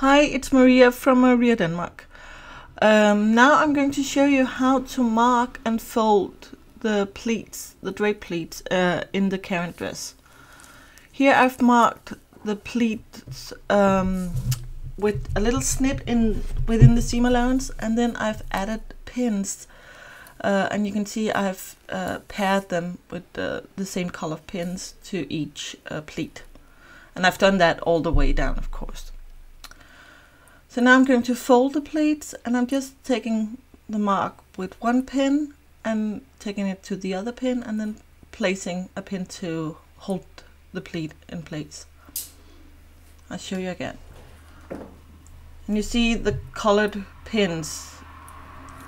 Hi, it's Maria from Maria Denmark. Um, now I'm going to show you how to mark and fold the pleats, the drape pleats uh, in the Karen dress. Here I've marked the pleats um, with a little snip in within the seam allowance and then I've added pins uh, and you can see I've uh, paired them with the same color pins to each uh, pleat and I've done that all the way down of course. So now I'm going to fold the pleats and I'm just taking the mark with one pin and taking it to the other pin and then placing a pin to hold the pleat in place. I'll show you again. And you see the colored pins.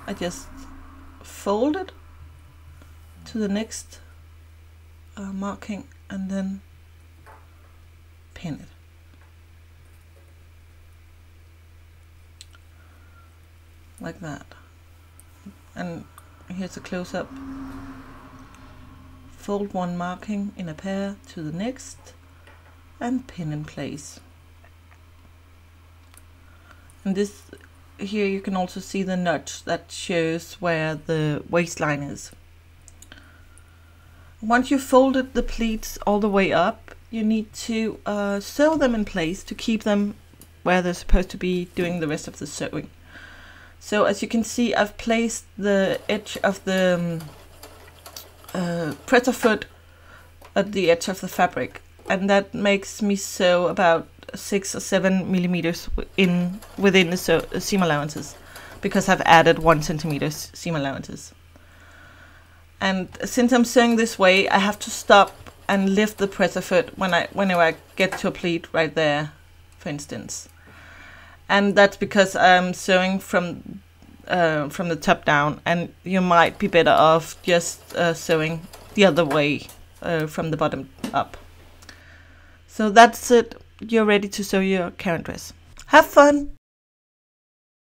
I just fold it to the next uh, marking and then pin it. Like that. And here's a close-up. Fold one marking in a pair to the next and pin in place. And this here you can also see the notch that shows where the waistline is. Once you've folded the pleats all the way up you need to uh, sew them in place to keep them where they're supposed to be doing the rest of the sewing so as you can see, I've placed the edge of the um, uh, presser foot at the edge of the fabric, and that makes me sew about six or seven millimeters in within the so seam allowances, because I've added one centimeter seam allowances. And since I'm sewing this way, I have to stop and lift the presser foot when I whenever I get to a pleat right there, for instance and that's because I'm sewing from uh, from the top down, and you might be better off just uh, sewing the other way uh, from the bottom up. So that's it. You're ready to sew your Karen dress. Have fun!